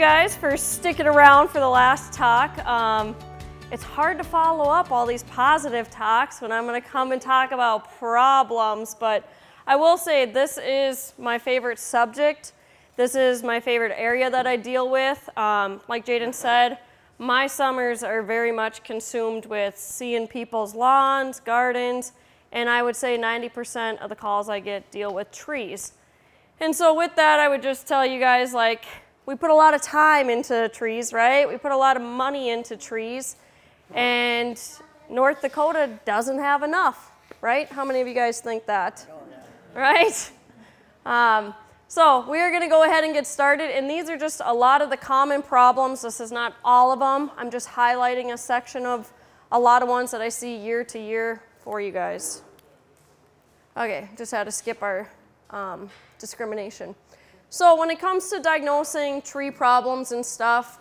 Guys for sticking around for the last talk. Um, it's hard to follow up all these positive talks when I'm going to come and talk about problems, but I will say this is my favorite subject. This is my favorite area that I deal with. Um, like Jaden said, my summers are very much consumed with seeing people's lawns, gardens, and I would say 90% of the calls I get deal with trees. And so with that, I would just tell you guys like, we put a lot of time into trees, right? We put a lot of money into trees, and North Dakota doesn't have enough, right? How many of you guys think that? Right? Um, so we are going to go ahead and get started, and these are just a lot of the common problems. This is not all of them. I'm just highlighting a section of a lot of ones that I see year to year for you guys. Okay, just had to skip our um, discrimination. So when it comes to diagnosing tree problems and stuff,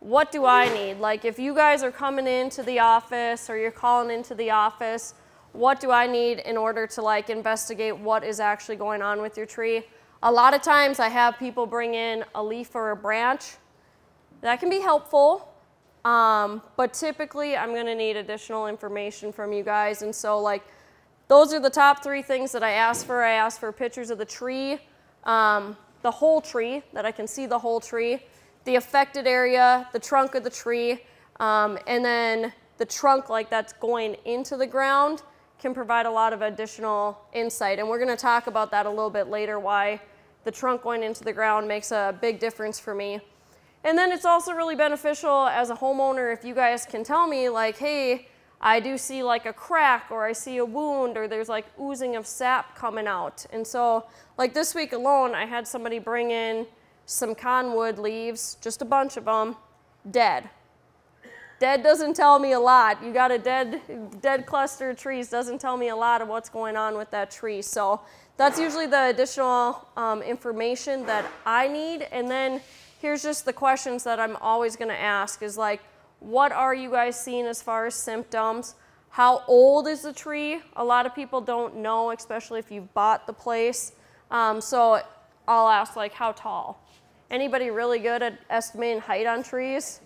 what do I need? Like if you guys are coming into the office or you're calling into the office, what do I need in order to like investigate what is actually going on with your tree? A lot of times I have people bring in a leaf or a branch. That can be helpful, um, but typically I'm gonna need additional information from you guys. And so like, those are the top three things that I ask for. I ask for pictures of the tree, um, the whole tree, that I can see the whole tree, the affected area, the trunk of the tree, um, and then the trunk like that's going into the ground can provide a lot of additional insight. And we're gonna talk about that a little bit later, why the trunk going into the ground makes a big difference for me. And then it's also really beneficial as a homeowner if you guys can tell me like, hey, I do see like a crack or I see a wound or there's like oozing of sap coming out. And so like this week alone, I had somebody bring in some cottonwood leaves, just a bunch of them, dead. Dead doesn't tell me a lot. You got a dead, dead cluster of trees doesn't tell me a lot of what's going on with that tree. So that's usually the additional um, information that I need. And then here's just the questions that I'm always going to ask is like, what are you guys seeing as far as symptoms? How old is the tree? A lot of people don't know, especially if you've bought the place. Um, so I'll ask like, how tall? Anybody really good at estimating height on trees?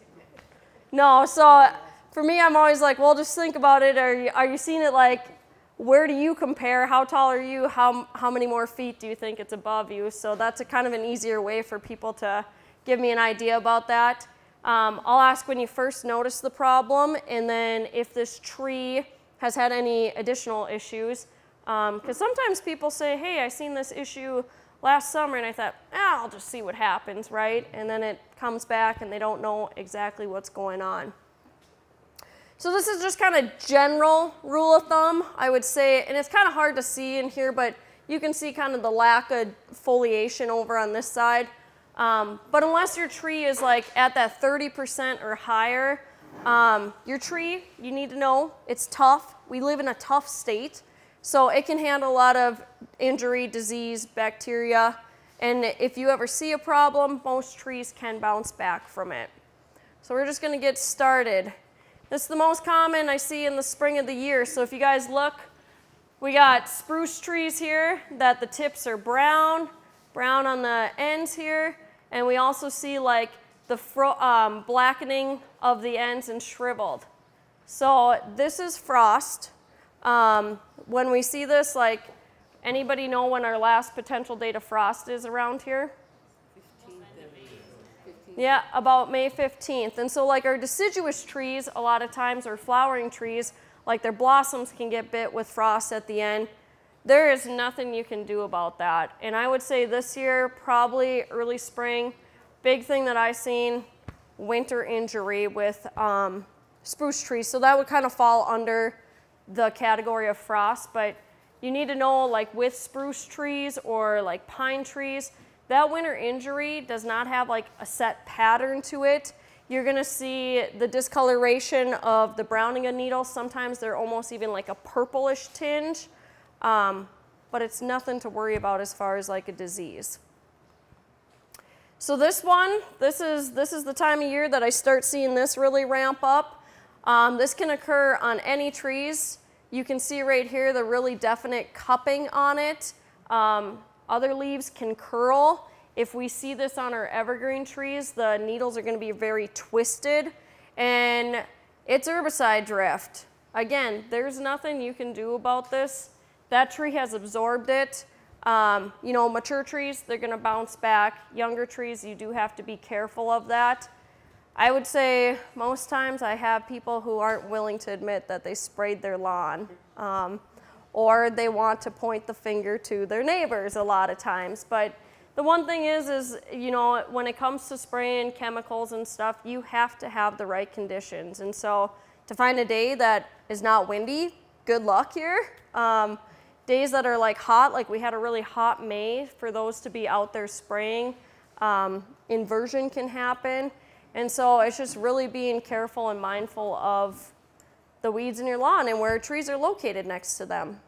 No, so for me, I'm always like, well, just think about it. Are you, are you seeing it like where do you compare? How tall are you? How, how many more feet do you think it's above you? So that's a kind of an easier way for people to give me an idea about that. Um, I'll ask when you first notice the problem and then if this tree has had any additional issues. Because um, sometimes people say, hey, I seen this issue last summer and I thought, ah, I'll just see what happens, right? And then it comes back and they don't know exactly what's going on. So this is just kind of general rule of thumb, I would say, and it's kind of hard to see in here, but you can see kind of the lack of foliation over on this side. Um, but unless your tree is like at that 30% or higher, um, your tree, you need to know, it's tough. We live in a tough state, so it can handle a lot of injury, disease, bacteria, and if you ever see a problem, most trees can bounce back from it. So we're just gonna get started. This is the most common I see in the spring of the year. So if you guys look, we got spruce trees here that the tips are brown, brown on the ends here. And we also see like the um, blackening of the ends and shriveled. So this is frost. Um, when we see this, like, anybody know when our last potential date of frost is around here? Yeah, about May 15th. And so like our deciduous trees, a lot of times, or flowering trees, like their blossoms can get bit with frost at the end. There is nothing you can do about that. And I would say this year, probably early spring, big thing that I've seen, winter injury with um, spruce trees. So that would kind of fall under the category of frost, but you need to know like with spruce trees or like pine trees, that winter injury does not have like a set pattern to it. You're gonna see the discoloration of the browning of needles. Sometimes they're almost even like a purplish tinge, um, but it's nothing to worry about as far as like a disease. So this one, this is, this is the time of year that I start seeing this really ramp up. Um, this can occur on any trees. You can see right here the really definite cupping on it. Um, other leaves can curl. If we see this on our evergreen trees, the needles are gonna be very twisted and it's herbicide drift. Again, there's nothing you can do about this. That tree has absorbed it. Um, you know, mature trees, they're gonna bounce back. Younger trees, you do have to be careful of that. I would say most times I have people who aren't willing to admit that they sprayed their lawn. Um, or they want to point the finger to their neighbors a lot of times. But the one thing is, is, you know, when it comes to spraying chemicals and stuff, you have to have the right conditions. And so to find a day that is not windy, good luck here. Um, days that are like hot, like we had a really hot May, for those to be out there spraying, um, inversion can happen. And so it's just really being careful and mindful of the weeds in your lawn and where trees are located next to them.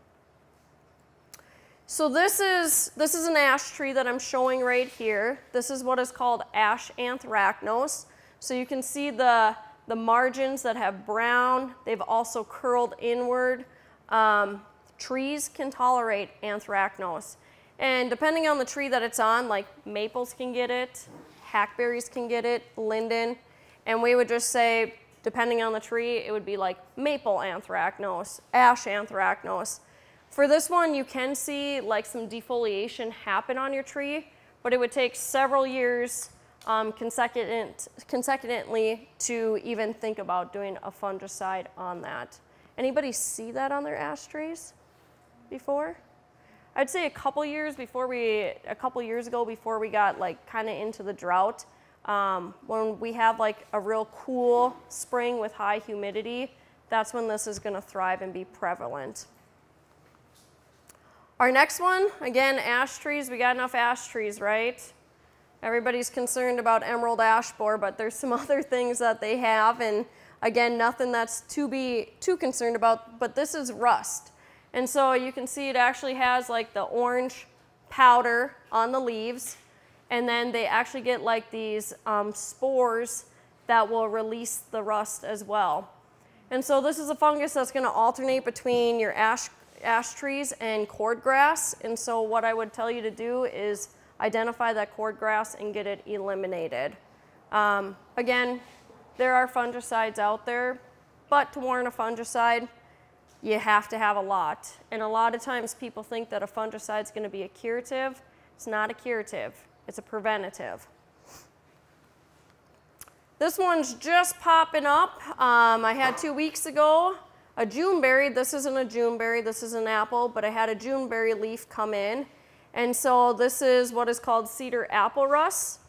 So this is, this is an ash tree that I'm showing right here. This is what is called ash anthracnose. So you can see the, the margins that have brown. They've also curled inward. Um, trees can tolerate anthracnose. And depending on the tree that it's on, like maples can get it, hackberries can get it, linden, and we would just say, depending on the tree, it would be like maple anthracnose, ash anthracnose. For this one, you can see like some defoliation happen on your tree, but it would take several years um, consecutive, consecutively to even think about doing a fungicide on that. Anybody see that on their ash trees before? I'd say a couple years before we, a couple years ago before we got like kind of into the drought, um, when we have like a real cool spring with high humidity, that's when this is gonna thrive and be prevalent. Our next one, again, ash trees. We got enough ash trees, right? Everybody's concerned about emerald ash borer, but there's some other things that they have, and again, nothing that's to be too concerned about, but this is rust. And so you can see it actually has like the orange powder on the leaves, and then they actually get like these um, spores that will release the rust as well. And so this is a fungus that's gonna alternate between your ash ash trees and cordgrass. And so what I would tell you to do is identify that cordgrass and get it eliminated. Um, again, there are fungicides out there, but to warn a fungicide, you have to have a lot. And a lot of times people think that a fungicide is going to be a curative. It's not a curative, it's a preventative. This one's just popping up. Um, I had two weeks ago a Juneberry, this isn't a Juneberry, this is an apple, but I had a Juneberry leaf come in. And so this is what is called cedar apple rust.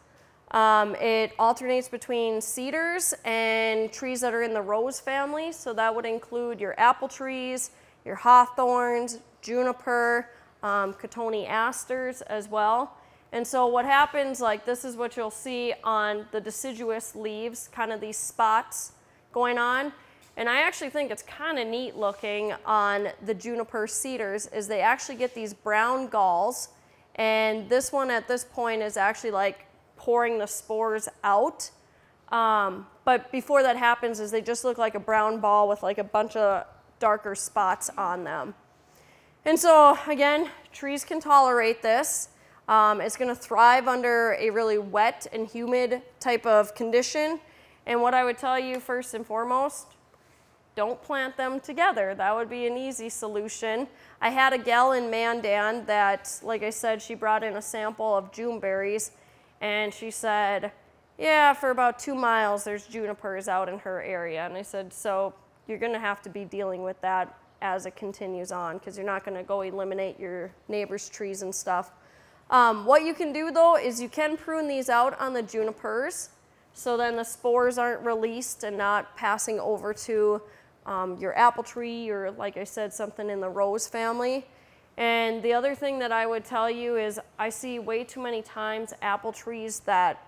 Um, it alternates between cedars and trees that are in the rose family. So that would include your apple trees, your hawthorns, juniper, um, cotoneasters as well. And so what happens, like this is what you'll see on the deciduous leaves, kind of these spots going on. And I actually think it's kind of neat looking on the juniper cedars is they actually get these brown galls. And this one at this point is actually like pouring the spores out. Um, but before that happens is they just look like a brown ball with like a bunch of darker spots on them. And so again, trees can tolerate this. Um, it's going to thrive under a really wet and humid type of condition. And what I would tell you first and foremost, don't plant them together. That would be an easy solution. I had a gal in Mandan that, like I said, she brought in a sample of Juneberries and she said, yeah, for about two miles there's junipers out in her area. And I said, so you're gonna have to be dealing with that as it continues on because you're not gonna go eliminate your neighbor's trees and stuff. Um, what you can do though is you can prune these out on the junipers so then the spores aren't released and not passing over to um, your apple tree or like I said, something in the rose family. And the other thing that I would tell you is I see way too many times apple trees that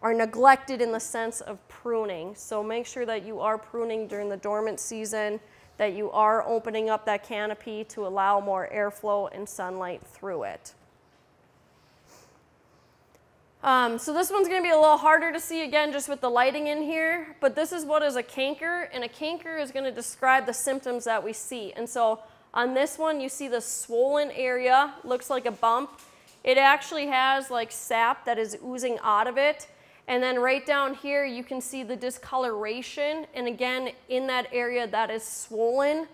are neglected in the sense of pruning. So make sure that you are pruning during the dormant season, that you are opening up that canopy to allow more airflow and sunlight through it. Um, so this one's going to be a little harder to see again just with the lighting in here, but this is what is a canker, and a canker is going to describe the symptoms that we see. And so on this one, you see the swollen area, looks like a bump, it actually has like sap that is oozing out of it. And then right down here, you can see the discoloration. And again, in that area that is swollen.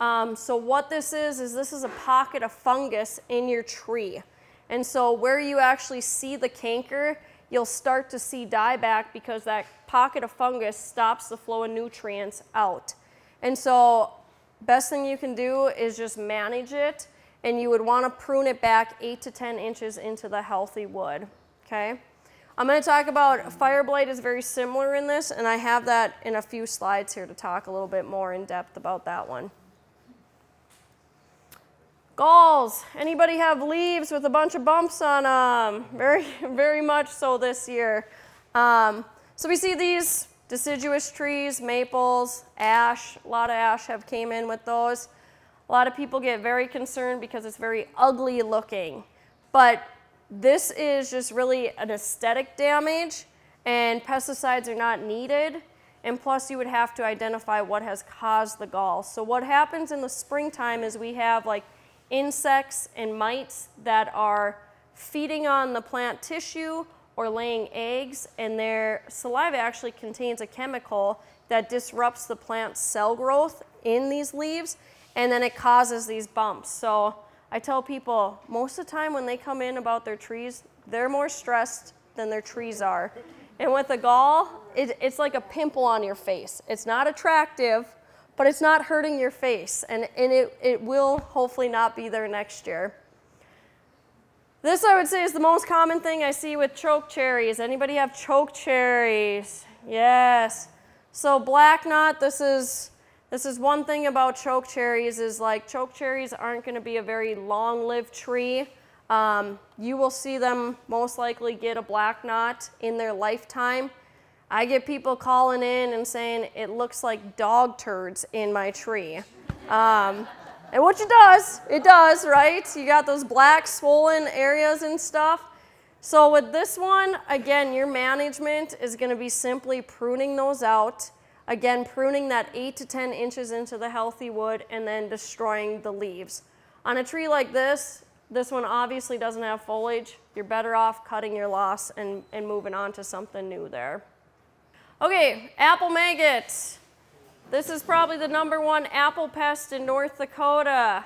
Um, so what this is, is this is a pocket of fungus in your tree. And so where you actually see the canker, you'll start to see dieback because that pocket of fungus stops the flow of nutrients out. And so best thing you can do is just manage it and you would want to prune it back 8 to 10 inches into the healthy wood, okay? I'm going to talk about fire blight is very similar in this and I have that in a few slides here to talk a little bit more in depth about that one. Galls. Anybody have leaves with a bunch of bumps on them? Very, very much so this year. Um, so we see these deciduous trees, maples, ash. A lot of ash have came in with those. A lot of people get very concerned because it's very ugly looking. But this is just really an aesthetic damage and pesticides are not needed. And plus you would have to identify what has caused the gall. So what happens in the springtime is we have like insects and mites that are feeding on the plant tissue or laying eggs, and their saliva actually contains a chemical that disrupts the plant's cell growth in these leaves, and then it causes these bumps. So I tell people most of the time when they come in about their trees, they're more stressed than their trees are. And with the gall, it, it's like a pimple on your face. It's not attractive, but it's not hurting your face, and, and it, it will hopefully not be there next year. This I would say is the most common thing I see with choke cherries. Anybody have choke cherries? Yes. So black knot, this is, this is one thing about choke cherries is like choke cherries aren't going to be a very long-lived tree. Um, you will see them most likely get a black knot in their lifetime. I get people calling in and saying it looks like dog turds in my tree. Um, and which it does, it does, right? You got those black swollen areas and stuff. So with this one, again, your management is gonna be simply pruning those out. Again, pruning that eight to 10 inches into the healthy wood and then destroying the leaves. On a tree like this, this one obviously doesn't have foliage. You're better off cutting your loss and, and moving on to something new there. Okay, apple maggot. This is probably the number one apple pest in North Dakota.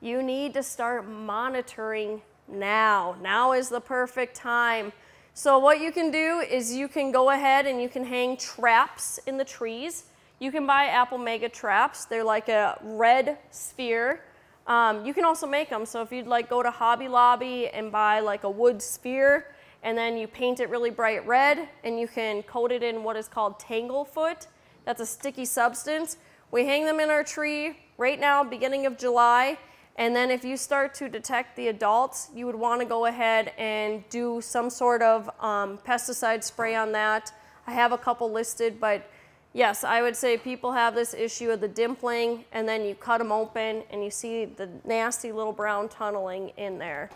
You need to start monitoring now. Now is the perfect time. So what you can do is you can go ahead and you can hang traps in the trees. You can buy apple maggot traps. They're like a red sphere. Um, you can also make them. So if you'd like go to Hobby Lobby and buy like a wood sphere, and then you paint it really bright red and you can coat it in what is called tanglefoot. That's a sticky substance. We hang them in our tree right now, beginning of July, and then if you start to detect the adults, you would want to go ahead and do some sort of um, pesticide spray on that. I have a couple listed, but yes, I would say people have this issue of the dimpling, and then you cut them open and you see the nasty little brown tunneling in there.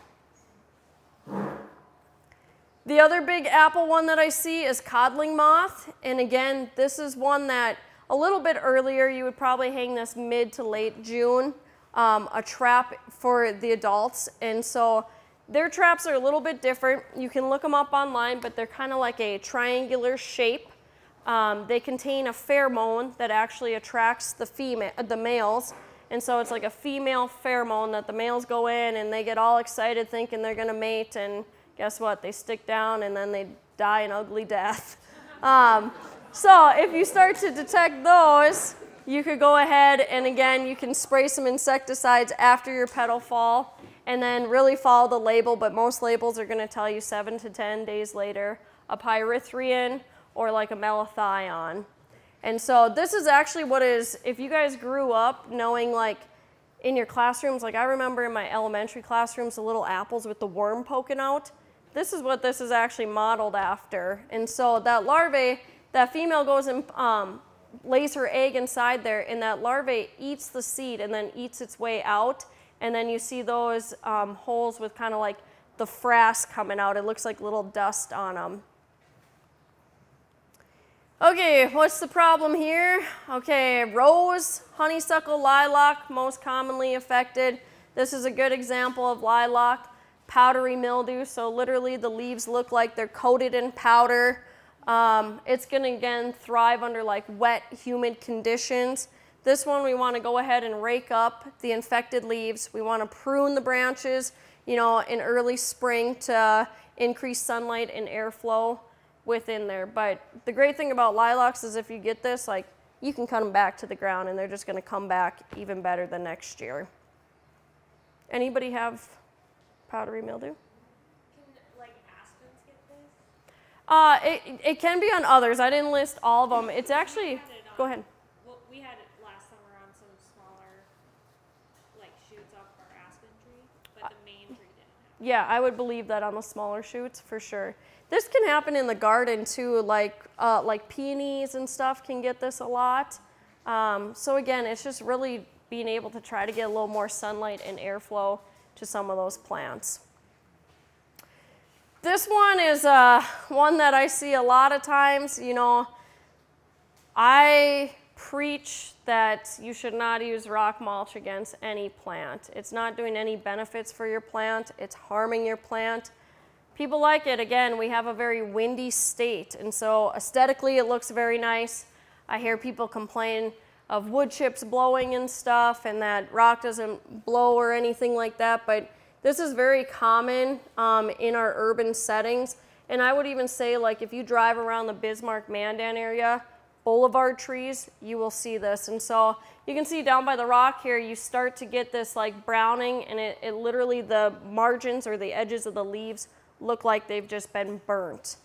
The other big apple one that I see is codling moth. And again, this is one that a little bit earlier, you would probably hang this mid to late June, um, a trap for the adults. And so their traps are a little bit different. You can look them up online, but they're kind of like a triangular shape. Um, they contain a pheromone that actually attracts the female, the males. And so it's like a female pheromone that the males go in and they get all excited thinking they're gonna mate and guess what? They stick down and then they die an ugly death. Um, so if you start to detect those, you could go ahead and again, you can spray some insecticides after your petal fall and then really follow the label, but most labels are gonna tell you seven to 10 days later, a pyrethrin or like a malathion. And so this is actually what is, if you guys grew up knowing like in your classrooms, like I remember in my elementary classrooms, the little apples with the worm poking out, this is what this is actually modeled after. And so that larvae, that female goes and um, lays her egg inside there, and that larvae eats the seed and then eats its way out. And then you see those um, holes with kind of like the frass coming out. It looks like little dust on them. Okay, what's the problem here? Okay, rose, honeysuckle, lilac, most commonly affected. This is a good example of lilac. Powdery mildew. So literally the leaves look like they're coated in powder. Um, it's gonna again thrive under like wet, humid conditions. This one we wanna go ahead and rake up the infected leaves. We wanna prune the branches, you know, in early spring to increase sunlight and airflow within there. But the great thing about lilacs is if you get this, like you can cut them back to the ground and they're just gonna come back even better the next year. Anybody have powdery mildew? Uh, it, it can be on others. I didn't list all of them. It's actually, it go ahead. Well, we had it last summer on some smaller, like shoots off our aspen tree, but the main tree didn't. Yeah, I would believe that on the smaller shoots for sure. This can happen in the garden too, like uh, like peonies and stuff can get this a lot. Um, so again, it's just really being able to try to get a little more sunlight and airflow to some of those plants. This one is uh, one that I see a lot of times. You know, I preach that you should not use rock mulch against any plant. It's not doing any benefits for your plant, it's harming your plant. People like it. Again, we have a very windy state, and so aesthetically it looks very nice. I hear people complain of wood chips blowing and stuff, and that rock doesn't blow or anything like that, but this is very common um, in our urban settings. And I would even say, like, if you drive around the Bismarck Mandan area, boulevard trees, you will see this. And so you can see down by the rock here, you start to get this like browning, and it, it literally, the margins or the edges of the leaves look like they've just been burnt.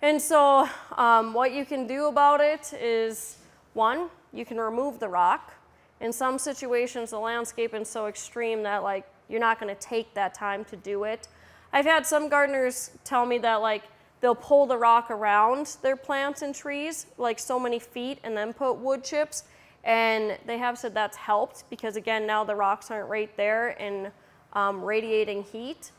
And so um, what you can do about it is, one, you can remove the rock. In some situations, the landscape is so extreme that like you're not gonna take that time to do it. I've had some gardeners tell me that like they'll pull the rock around their plants and trees like so many feet and then put wood chips. And they have said that's helped because again, now the rocks aren't right there and um, radiating heat.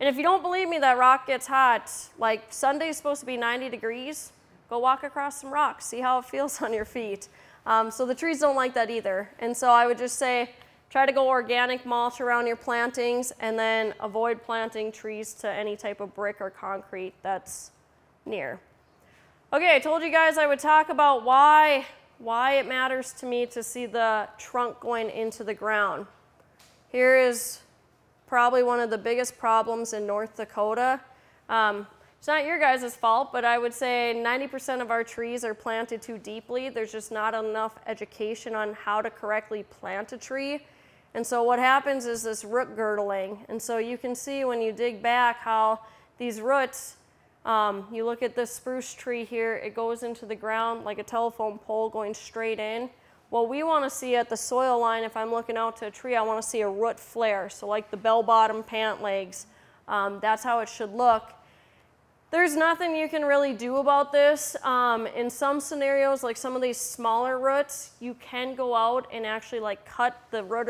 And if you don't believe me that rock gets hot, like Sunday's supposed to be 90 degrees, go walk across some rocks, see how it feels on your feet. Um, so the trees don't like that either. And so I would just say, try to go organic mulch around your plantings and then avoid planting trees to any type of brick or concrete that's near. Okay, I told you guys I would talk about why, why it matters to me to see the trunk going into the ground. Here is probably one of the biggest problems in North Dakota. Um, it's not your guys' fault, but I would say 90% of our trees are planted too deeply. There's just not enough education on how to correctly plant a tree. And so what happens is this root girdling. And so you can see when you dig back how these roots, um, you look at this spruce tree here, it goes into the ground like a telephone pole going straight in. What we want to see at the soil line, if I'm looking out to a tree, I want to see a root flare. So like the bell-bottom pant legs, um, that's how it should look. There's nothing you can really do about this. Um, in some scenarios, like some of these smaller roots, you can go out and actually like cut the root,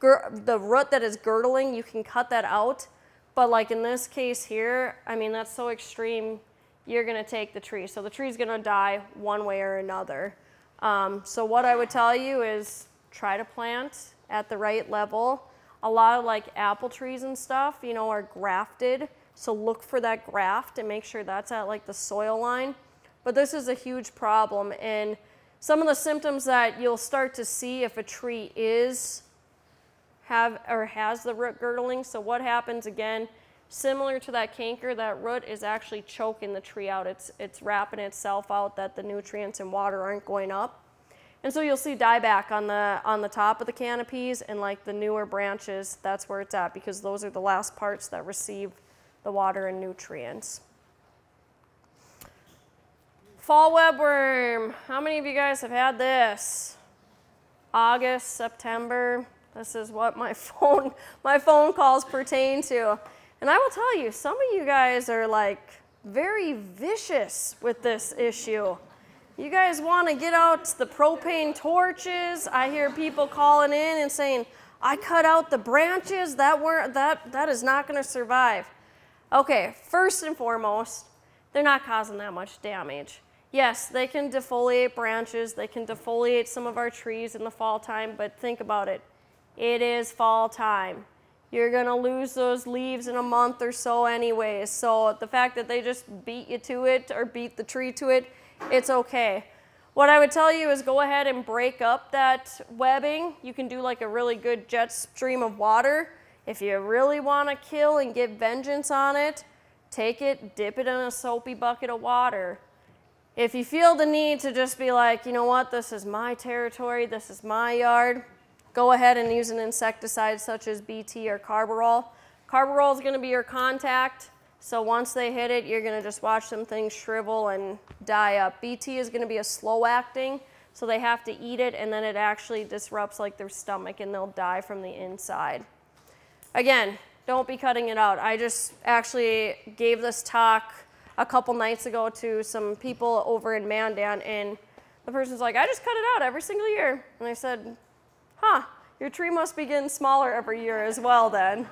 the root that is girdling, you can cut that out. But like in this case here, I mean, that's so extreme, you're gonna take the tree. So the tree's gonna die one way or another. Um, so what I would tell you is try to plant at the right level. A lot of like apple trees and stuff, you know, are grafted. So look for that graft and make sure that's at like the soil line. But this is a huge problem. And some of the symptoms that you'll start to see if a tree is have or has the root girdling. So what happens again, similar to that canker, that root is actually choking the tree out. It's, it's wrapping itself out that the nutrients and water aren't going up. And so you'll see dieback on the, on the top of the canopies and like the newer branches, that's where it's at because those are the last parts that receive the water and nutrients. Fall webworm. How many of you guys have had this? August, September. This is what my phone my phone calls pertain to. And I will tell you, some of you guys are like very vicious with this issue. You guys want to get out the propane torches. I hear people calling in and saying, "I cut out the branches. That weren't that that is not going to survive." Okay, first and foremost, they're not causing that much damage. Yes, they can defoliate branches, they can defoliate some of our trees in the fall time, but think about it. It is fall time. You're to lose those leaves in a month or so, anyways. So the fact that they just beat you to it or beat the tree to it, it's okay. What I would tell you is go ahead and break up that webbing. You can do like a really good jet stream of water. If you really want to kill and get vengeance on it, take it, dip it in a soapy bucket of water. If you feel the need to just be like, you know what, this is my territory, this is my yard, go ahead and use an insecticide such as BT or Carbaryl. Carbaryl is going to be your contact. So once they hit it, you're going to just watch some things shrivel and die up. BT is going to be a slow acting, so they have to eat it, and then it actually disrupts like their stomach, and they'll die from the inside. Again, don't be cutting it out. I just actually gave this talk a couple nights ago to some people over in Mandan, and the person's like, I just cut it out every single year. And I said, huh, your tree must be getting smaller every year as well then.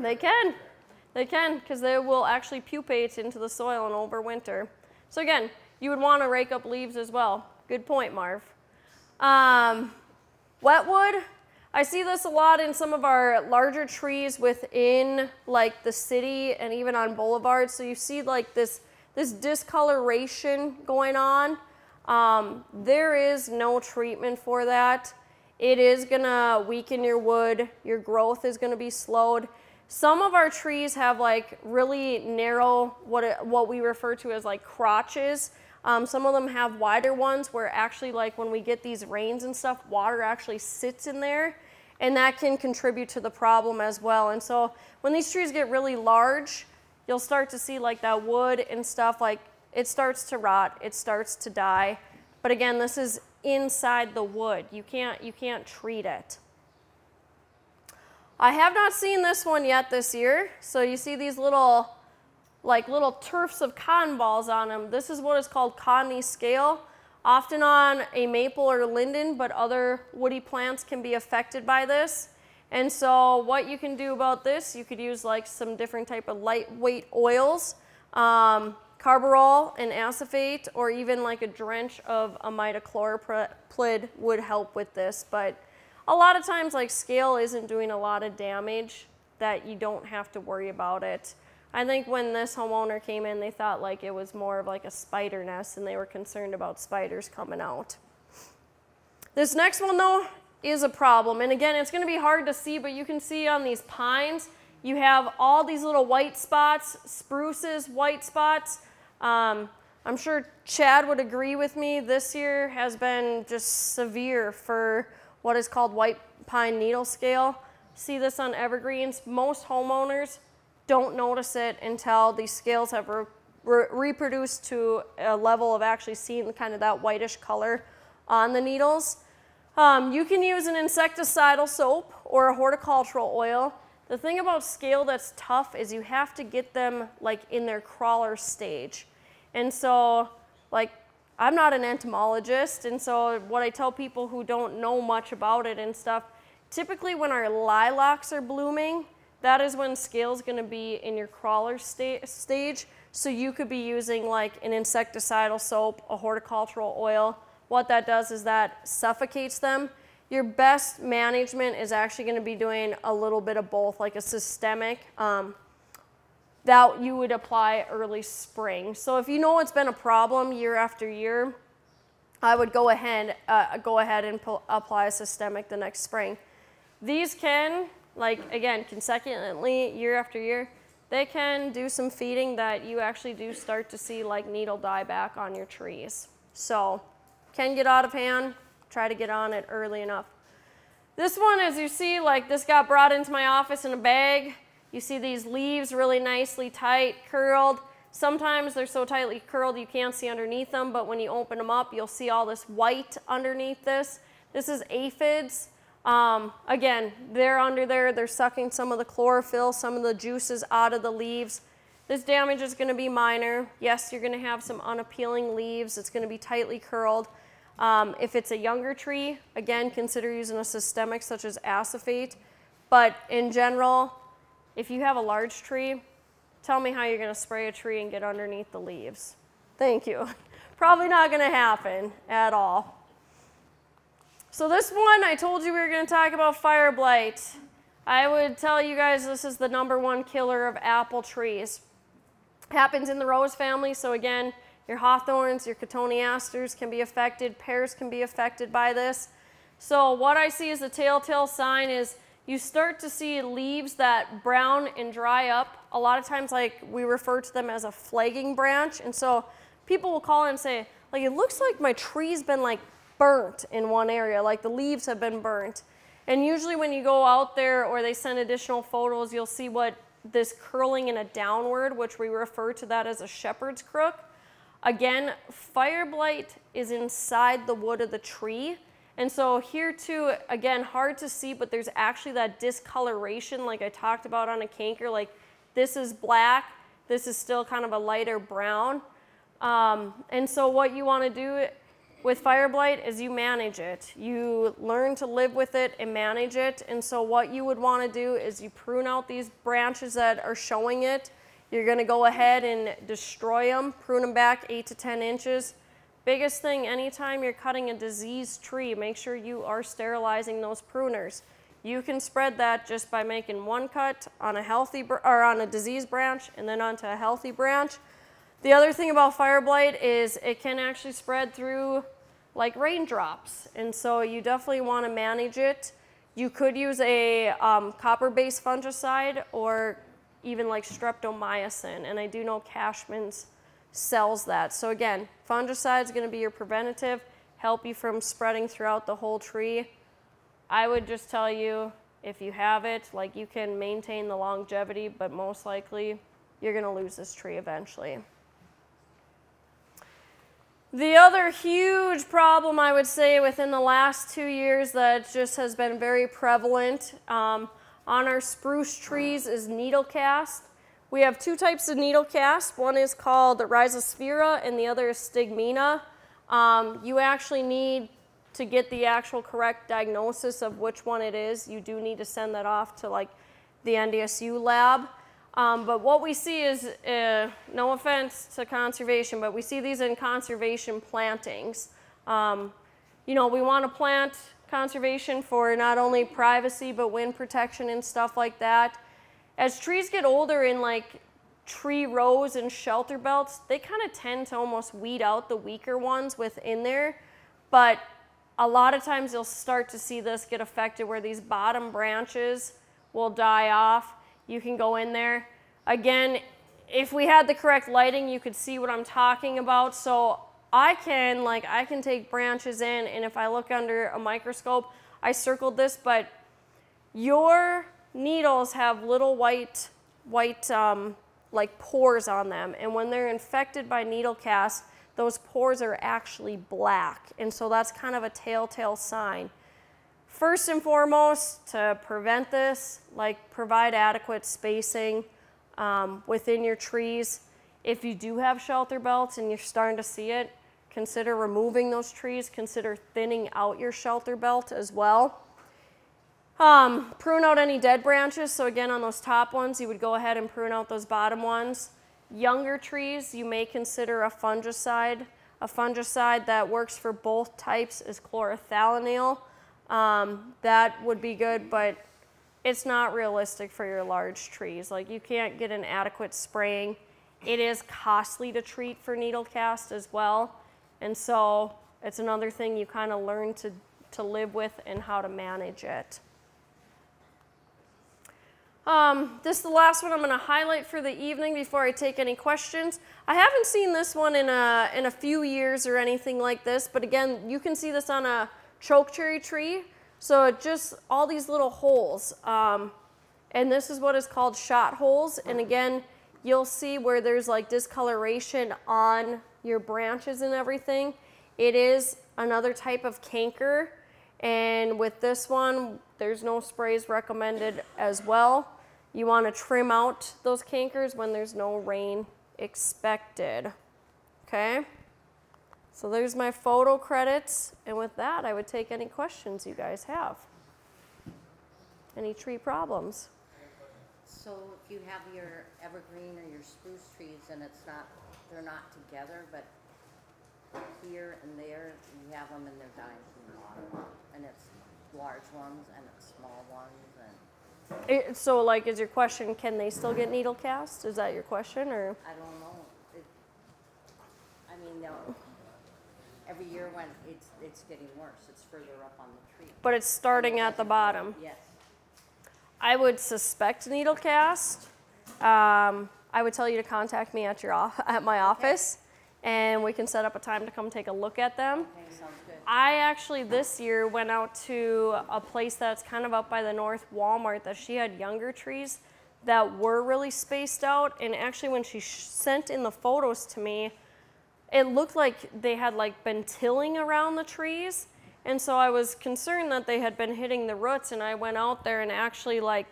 They can. They can, because they will actually pupate into the soil and overwinter. So again, you would want to rake up leaves as well. Good point, Marv. Um, wetwood, I see this a lot in some of our larger trees within like the city and even on boulevards. So you see like this, this discoloration going on. Um, there is no treatment for that. It is gonna weaken your wood. Your growth is gonna be slowed. Some of our trees have like really narrow, what, what we refer to as like crotches. Um, some of them have wider ones where actually like when we get these rains and stuff, water actually sits in there and that can contribute to the problem as well. And so when these trees get really large, you'll start to see like that wood and stuff like it starts to rot, it starts to die. But again, this is inside the wood. You can't, you can't treat it. I have not seen this one yet this year. So you see these little, like little turfs of cotton balls on them. This is what is called cottony scale, often on a maple or linden, but other woody plants can be affected by this. And so what you can do about this, you could use like some different type of lightweight oils, um, and acephate, or even like a drench of imidacloprid would help with this. But a lot of times like scale isn't doing a lot of damage that you don't have to worry about it. I think when this homeowner came in, they thought like it was more of like a spider nest and they were concerned about spiders coming out. This next one though is a problem. And again, it's gonna be hard to see, but you can see on these pines, you have all these little white spots, spruces, white spots. Um, I'm sure Chad would agree with me. This year has been just severe for what is called white pine needle scale. See this on evergreens. Most homeowners don't notice it until these scales have re re reproduced to a level of actually seeing kind of that whitish color on the needles. Um, you can use an insecticidal soap or a horticultural oil. The thing about scale that's tough is you have to get them like in their crawler stage. And so like I'm not an entomologist, and so what I tell people who don't know much about it and stuff, typically when our lilacs are blooming, that is when scale is going to be in your crawler sta stage. So you could be using like an insecticidal soap, a horticultural oil. What that does is that suffocates them. Your best management is actually going to be doing a little bit of both, like a systemic. Um, that you would apply early spring. So if you know it's been a problem year after year, I would go ahead, uh, go ahead and apply a systemic the next spring. These can, like again, consecutively year after year, they can do some feeding that you actually do start to see like needle dieback on your trees. So can get out of hand, try to get on it early enough. This one, as you see, like this got brought into my office in a bag. You see these leaves really nicely tight, curled. Sometimes they're so tightly curled you can't see underneath them, but when you open them up, you'll see all this white underneath this. This is aphids. Um, again, they're under there, they're sucking some of the chlorophyll, some of the juices out of the leaves. This damage is gonna be minor. Yes, you're gonna have some unappealing leaves. It's gonna be tightly curled. Um, if it's a younger tree, again, consider using a systemic such as acephate. But in general, if you have a large tree, tell me how you're going to spray a tree and get underneath the leaves. Thank you. Probably not going to happen at all. So this one, I told you we were going to talk about fire blight. I would tell you guys this is the number one killer of apple trees. Happens in the rose family, so again, your hawthorns, your cotoneasters can be affected, pears can be affected by this. So what I see as a telltale sign is you start to see leaves that brown and dry up. A lot of times, like we refer to them as a flagging branch, and so people will call and say, like, it looks like my tree's been like burnt in one area, like the leaves have been burnt. And usually when you go out there or they send additional photos, you'll see what this curling in a downward, which we refer to that as a shepherd's crook. Again, fire blight is inside the wood of the tree. And so here too, again, hard to see, but there's actually that discoloration like I talked about on a canker. Like this is black, this is still kind of a lighter brown. Um, and so what you want to do with fire blight is you manage it. You learn to live with it and manage it. And so what you would want to do is you prune out these branches that are showing it. You're going to go ahead and destroy them, prune them back 8 to 10 inches. Biggest thing, anytime you're cutting a diseased tree, make sure you are sterilizing those pruners. You can spread that just by making one cut on a healthy or on a diseased branch and then onto a healthy branch. The other thing about fire blight is it can actually spread through like raindrops. And so you definitely want to manage it. You could use a um, copper-based fungicide or even like streptomycin. And I do know Cashman's sells that. So again, fungicide is going to be your preventative, help you from spreading throughout the whole tree. I would just tell you if you have it, like you can maintain the longevity, but most likely you're going to lose this tree eventually. The other huge problem I would say within the last two years that just has been very prevalent um, on our spruce trees is needle cast. We have two types of needle cast. One is called Rhizosphaera and the other is Stigmina. Um, you actually need to get the actual correct diagnosis of which one it is. You do need to send that off to like the NDSU lab. Um, but what we see is, uh, no offense to conservation, but we see these in conservation plantings. Um, you know, we want to plant conservation for not only privacy, but wind protection and stuff like that. As trees get older in like tree rows and shelter belts, they kind of tend to almost weed out the weaker ones within there. But a lot of times you'll start to see this get affected where these bottom branches will die off you can go in there. Again, if we had the correct lighting, you could see what I'm talking about. So I can, like, I can take branches in, and if I look under a microscope, I circled this, but your needles have little white, white, um, like pores on them. And when they're infected by needle cast, those pores are actually black. And so that's kind of a telltale sign. First and foremost, to prevent this, like provide adequate spacing um, within your trees. If you do have shelter belts and you're starting to see it, consider removing those trees. Consider thinning out your shelter belt as well. Um, prune out any dead branches. So again, on those top ones, you would go ahead and prune out those bottom ones. Younger trees, you may consider a fungicide. A fungicide that works for both types is chlorothalonil um, that would be good, but it's not realistic for your large trees. Like you can't get an adequate spraying. It is costly to treat for needle cast as well. And so it's another thing you kind of learn to, to live with and how to manage it. Um, this is the last one I'm going to highlight for the evening before I take any questions. I haven't seen this one in a, in a few years or anything like this, but again, you can see this on a chokecherry tree. So just all these little holes. Um, and this is what is called shot holes. And again, you'll see where there's like discoloration on your branches and everything. It is another type of canker. And with this one, there's no sprays recommended as well. You want to trim out those cankers when there's no rain expected. Okay? So there's my photo credits, and with that, I would take any questions you guys have. Any tree problems? So if you have your evergreen or your spruce trees and it's not, they're not together, but here and there, you have them and they're dying from the bottom. And it's large ones and it's small ones and It, so, like, is your question, can they still get needle cast? Is that your question, or? I don't know. It, I mean, they'll, every year when it's, it's getting worse, it's further up on the tree. But it's starting at the bottom. Yes. I would suspect needle cast. Um, I would tell you to contact me at your off- at my office, and we can set up a time to come take a look at them. Okay, sounds good. I actually this year went out to a place that's kind of up by the North Walmart that she had younger trees that were really spaced out. And actually, when she sent in the photos to me, it looked like they had like been tilling around the trees. And so I was concerned that they had been hitting the roots. And I went out there and actually like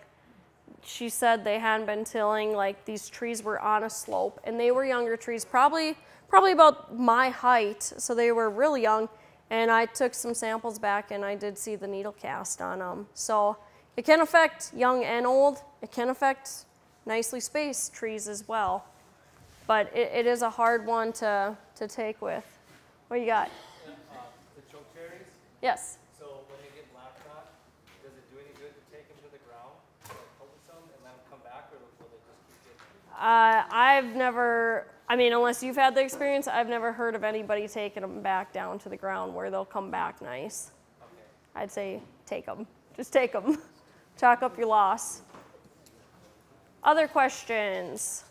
she said they hadn't been tilling like these trees were on a slope and they were younger trees probably probably about my height so they were really young and i took some samples back and i did see the needle cast on them so it can affect young and old it can affect nicely spaced trees as well but it, it is a hard one to, to take with what you got Uh, the choke cherries, yes so when they get black knot, does it do any good to take them to the ground, like poke some and let them come back, or will they just keep getting? Uh, I've never, I mean, unless you've had the experience, I've never heard of anybody taking them back down to the ground where they'll come back nice. Okay. I'd say take them. Just take them. Chalk up your loss. Other questions?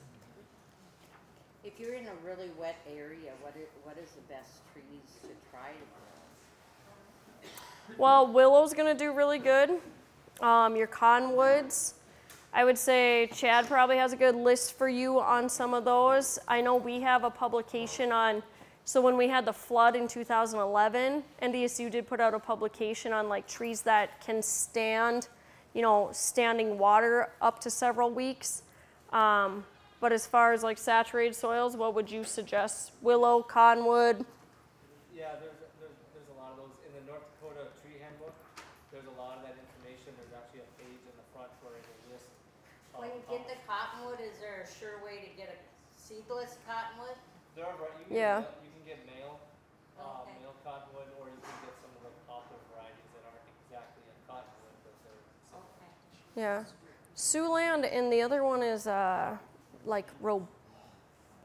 If you're in a really wet area, what is, what is the best trees to try to grow? Well, willow's gonna do really good. Um, your cottonwoods, I would say Chad probably has a good list for you on some of those. I know we have a publication on, so when we had the flood in 2011, NDSU did put out a publication on like trees that can stand, you know, standing water up to several weeks. Um, but as far as like saturated soils, what would you suggest? Willow, cottonwood? Yeah, there's, there's, there's a lot of those, in the North Dakota Tree Handbook, there's a lot of that information, there's actually a page in the front where it lists. all When you get the cottonwood, is there a sure way to get a seedless cottonwood? There are, var- you can Yeah. get, you can get male, uh, Okay. male cottonwood, or you can get some of the poplar varieties that aren't exactly a cottonwood, but they're similar. Okay. Yeah. Siouxland and the other one is uh like Ro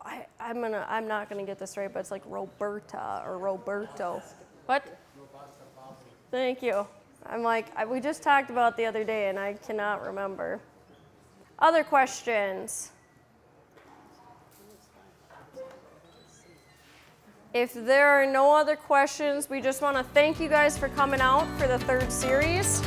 I, I'm gonna I'm not gonna get this right, but it's like Roberta or Roberto. What? Thank you. I'm like I, we just talked about the other day and I cannot remember. Other questions? If there are no other questions, we just want to thank you guys for coming out for the third series.